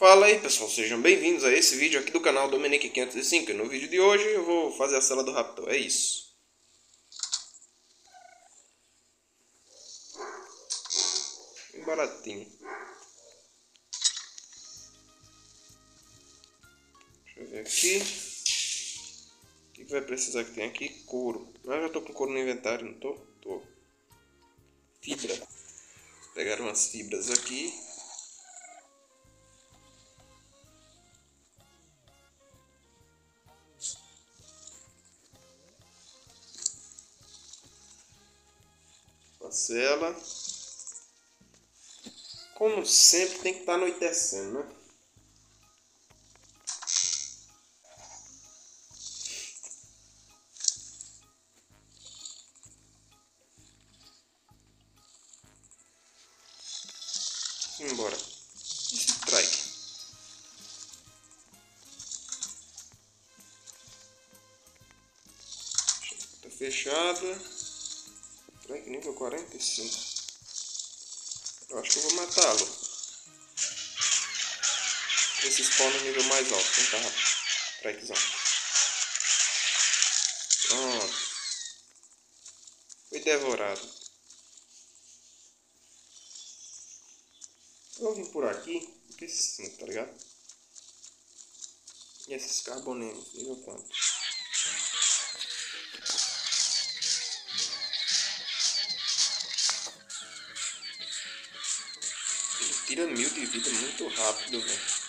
Fala aí pessoal, sejam bem-vindos a esse vídeo aqui do canal Dominique505 No vídeo de hoje eu vou fazer a cela do Raptor, é isso. Bem baratinho. Deixa eu ver aqui. O que vai precisar que tem aqui? Couro. Eu já tô com couro no inventário, não tô? Tô. Fibra. Pegaram umas fibras aqui Parcela. Como sempre, tem que estar tá anoitecendo, né? Embora. Esse trike. Tá fechada. Strike nível 45. Eu acho que eu vou matá-lo. Esse spawn no nível mais alto. Vem cá. Strikezão. Pronto. Foi devorado. Eu vir por aqui. Porque sim, tá ligado? E esses carbonelos, nível quanto? Tira mil de vida muito rápido, velho.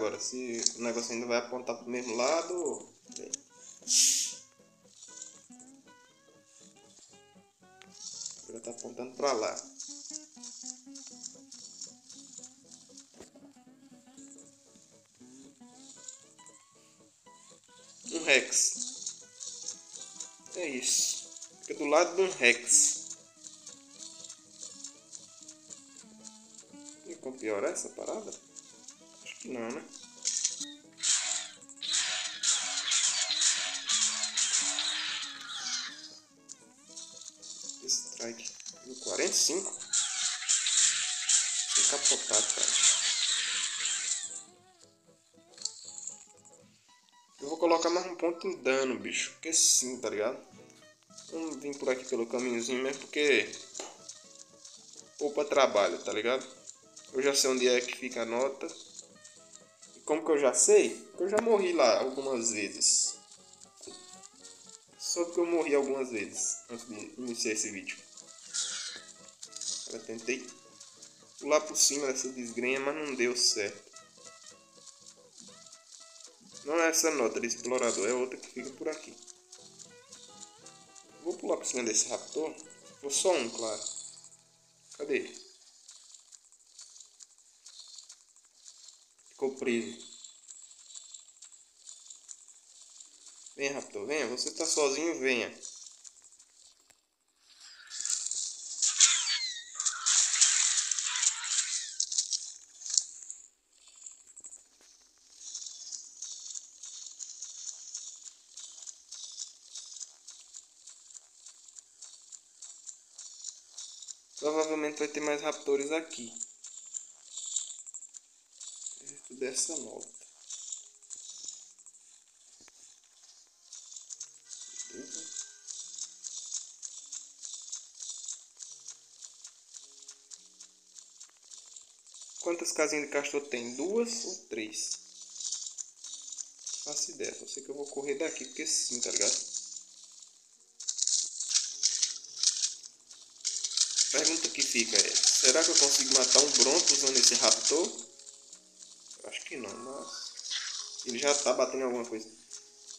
Agora se o negócio ainda vai apontar para o mesmo lado. Agora está apontando para lá. Um Rex. É isso. Fica do lado de um Rex. E como piorar essa parada? Não, né? Strike no 45. Sem capotado, cara. Eu vou colocar mais um ponto em dano, bicho. Porque sim, tá ligado? Vamos vir por aqui pelo caminhozinho mesmo, porque... Poupa trabalho, tá ligado? Eu já sei onde é que fica a nota. Como que eu já sei? Eu já morri lá algumas vezes. Só que eu morri algumas vezes antes de iniciar esse vídeo. Eu tentei pular por cima dessa desgrenha, mas não deu certo. Não é essa nota de explorador, é outra que fica por aqui. Vou pular por cima desse raptor. Vou só um, claro. Cadê ele? Ficou preso. Venha, raptor, venha. Você tá sozinho, venha. Provavelmente vai ter mais raptores aqui dessa nota. Beleza? Quantas casinhas de castor tem? Duas ou três? Faço ideia. Só sei que eu vou correr daqui porque sim, tá ligado? Pergunta que fica é: será que eu consigo matar um bronco usando esse raptor? Ele já tá batendo em alguma coisa.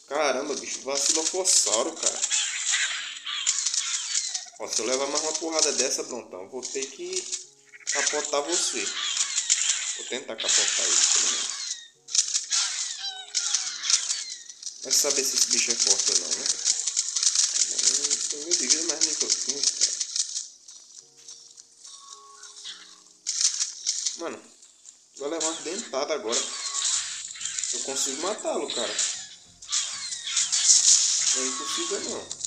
Caramba, bicho, vacilofossauro, cara. Ó, se eu levar mais uma porrada dessa, Brontão, vou ter que capotar você. Vou tentar capotar ele, pelo menos. Vai saber se esse bicho é forte ou não, né? Mil de vida, mas nem pouquinho, cara. Mano, vai levar uma dentada agora. Consigo matá-lo, cara. É impossível não.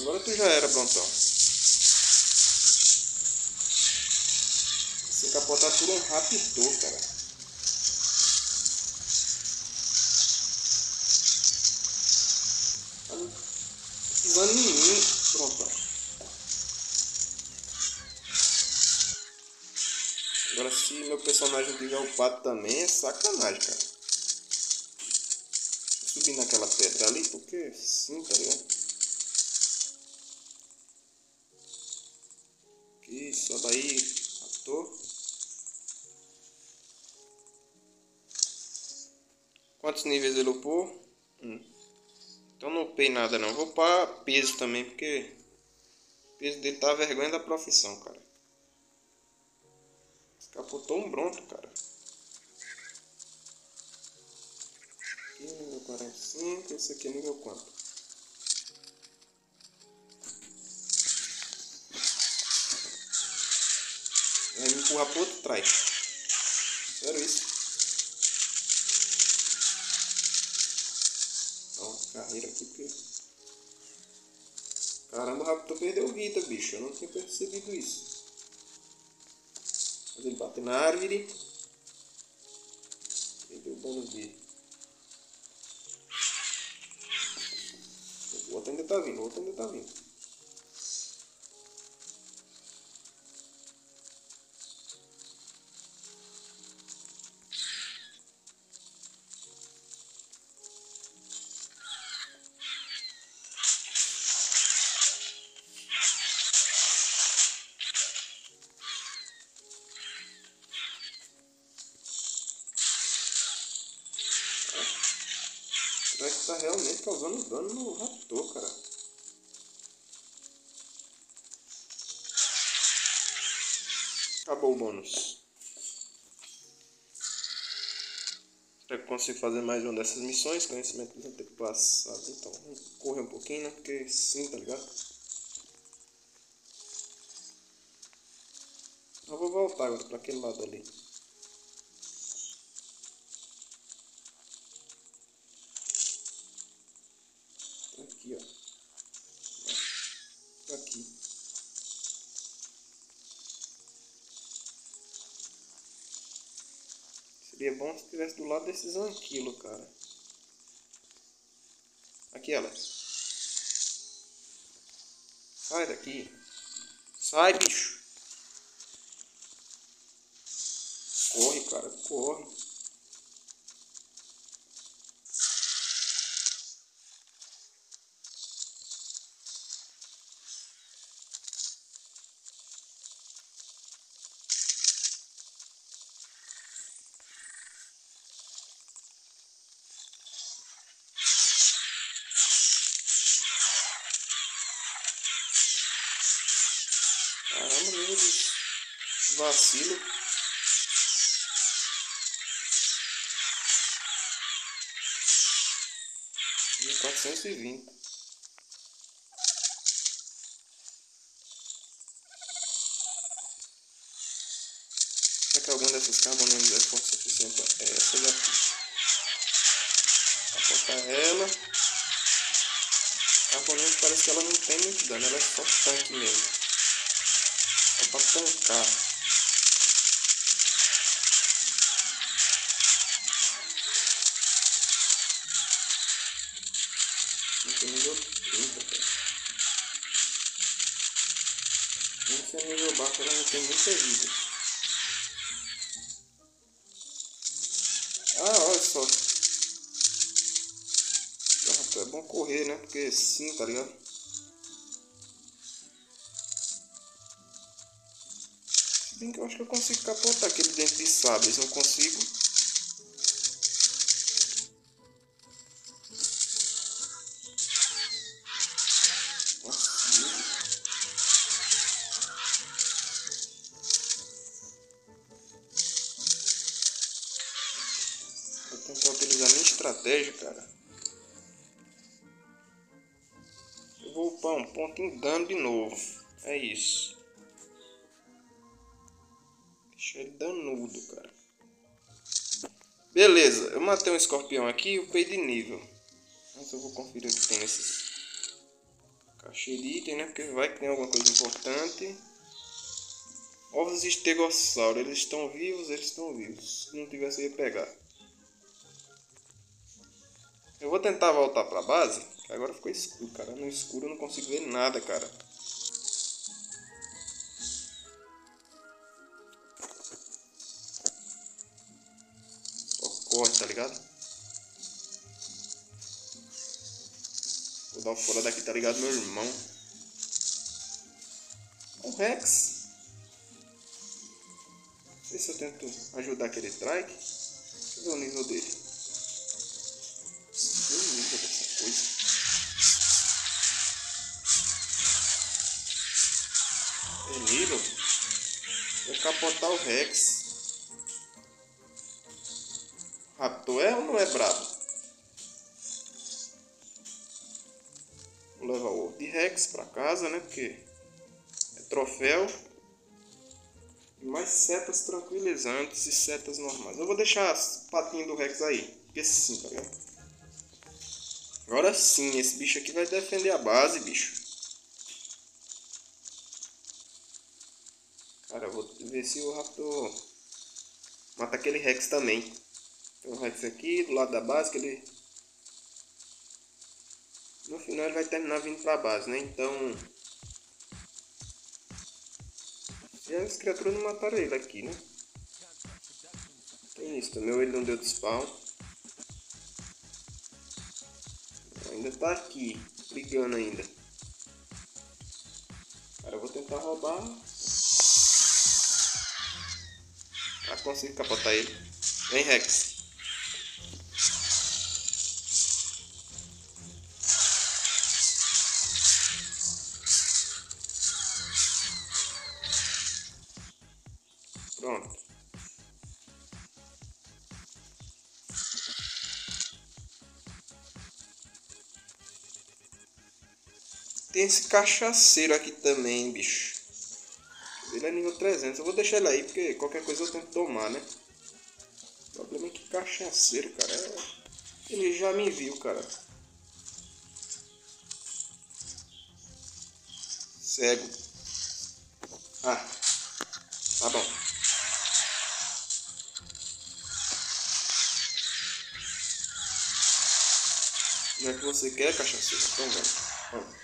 Agora tu já era, Brontão. Se capotar tudo é um rapidor, cara. Personagem tiver upado também é sacanagem, cara. Subir naquela pedra ali, porque sim, tá ligado? Isso, daí, ator. Quantos níveis ele upou? Hum. Então não upei nada não. Vou upar peso também, porque o peso dele tá vergonha da profissão, cara. Escapotou um bronto, cara. Aqui nível 45, esse aqui é nível quanto? Vai me empurrar pro outro trás. Sério isso? Uma carreira aqui. Caramba, o Raptor perdeu vida, bicho. Eu não tinha percebido isso. Mas ele bate na árvore. Perdeu o bônus dele. O outro ainda tá vindo, o outro ainda tá vindo. Tá realmente causando dano no raptor, cara. Acabou o bônus. Será que consigo fazer mais uma dessas missões? Conhecimento dos antepassados. Então, vamos correr um pouquinho, né? Porque sim, tá ligado? Eu vou voltar agora pra aquele lado ali. Aqui, ó. Aqui. Seria bom se estivesse do lado desses anquilos, cara. Aqui ela. Sai daqui. Sai, bicho. Corre, cara, corre. Caramba, nível de vacilo. E vinte. Será que alguma dessas carbonemas é forte suficiente? É essa daqui. Apontar ela. Carbonema parece que ela não tem muito dano, ela é só tanque mesmo. É pra tancar. Tem muita vida. Ah, olha só. É bom correr, né? Porque sim, tá ligado? bem que eu acho que eu consigo capotar aquele dente de sabres, não consigo. Estratégia, cara. Eu vou upar um ponto em dano de novo. É isso. Deixa ele danudo, cara. Beleza, eu matei um escorpião aqui e upei de nível. Mas eu vou conferir o que tem nesses caixa de item, né? Porque vai que tem alguma coisa importante. Ovos estegossauro, eles estão vivos, eles estão vivos. Se não tivesse, eu ia pegar. Eu vou tentar voltar pra base, agora ficou escuro, cara. No escuro eu não consigo ver nada, cara. Só corre, tá ligado? Vou dar fora daqui, tá ligado, meu irmão? O Rex ver se eu tento ajudar aquele strike. Deixa eu ver o nível dele. Capotar o Rex. Raptor é ou não é brabo? Vou levar o ovo de Rex pra casa, né? Porque é troféu mais setas tranquilizantes e setas normais. Eu vou deixar as patinhas do Rex aí, porque sim, tá ligado? Agora sim, esse bicho aqui vai defender a base, bicho. Cara, eu vou ver se o Raptor mata aquele Rex também. Tem um Rex aqui do lado da base que ele... No final ele vai terminar vindo pra base, né? Então E as criaturas não mataram ele aqui, né? Tem isso, também ele não deu de spawn. Ainda tá aqui, brigando ainda. Cara, eu vou tentar roubar. Ah, consigo capotar ele. Vem, Rex. Pronto. Tem esse cachaceiro aqui também, bicho. É nível 300. Eu vou deixar ele aí, porque qualquer coisa eu tento tomar, né? O problema é que cachaceiro, cara, é... Ele já me viu, cara. Cego. Ah, tá bom. Não é que você quer cachaceiro, então vamos. vamos.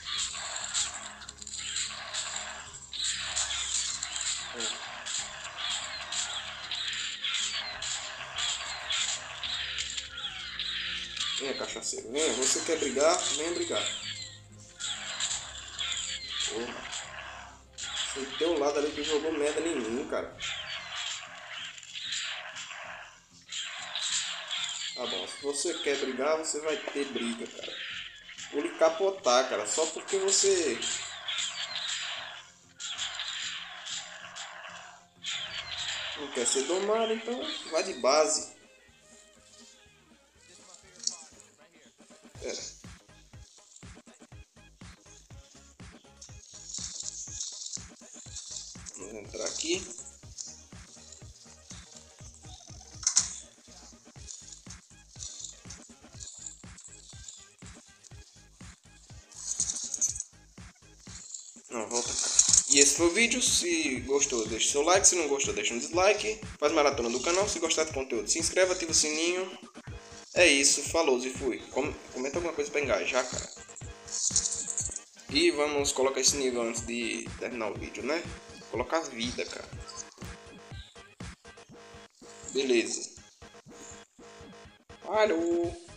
Venha. Você quer brigar? Venha brigar. Porra. Foi teu lado ali que jogou merda em mim, cara. Tá bom, se você quer brigar, você vai ter briga, cara. Vou lhe capotar, cara, só porque você... Não quer ser domado, então vai de base. Não, volta. E esse foi o vídeo. Se gostou, deixa seu like. Se não gostou, deixa um dislike. Faz maratona do canal. Se gostar do conteúdo, se inscreva, ativa o sininho. É isso, falou e fui. Com comenta alguma coisa pra engajar, cara. E vamos colocar esse nível antes de terminar o vídeo, né? Colocar vida, cara. Beleza. Alô.